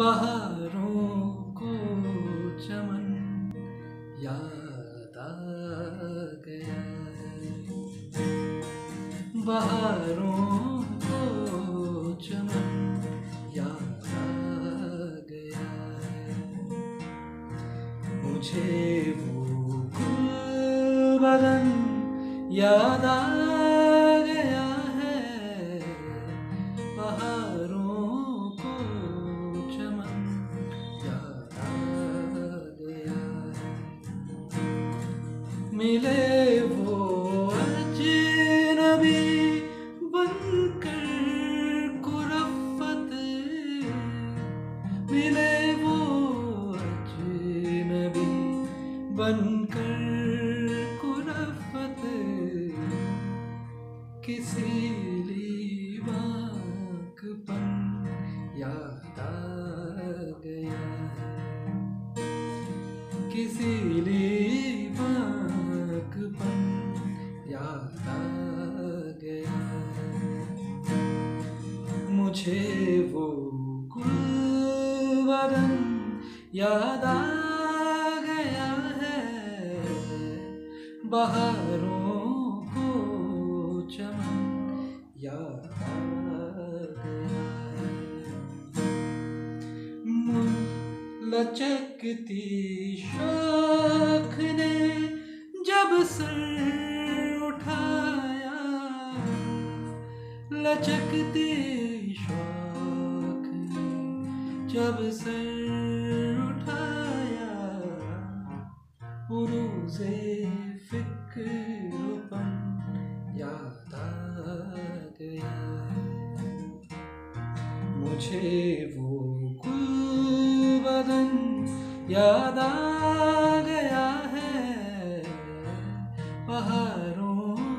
बहारों को चमन याद आ गया है। बहारों को चमन याद आ गया है। मुझे वो बदन याद आ मिले वो अजनबी बनकर कुरफ़त। मिले वो अजनबी बनकर कुरफ़त। किसी लीवाकपन याद आ गया। किसी लीवाकपन मुझे वो गुलबदन याद आ गया है बहारों को चमन याद लचकती शाख ने जब सर उठाया लचकती इश्वाक जब सर उठाया, उरूजे फिक्रपन याद आ गया। मुझे वो कुल बदन याद आ गया है, पहाड़ों